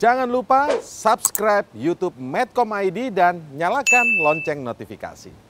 Jangan lupa subscribe YouTube Medcom ID dan nyalakan lonceng notifikasi.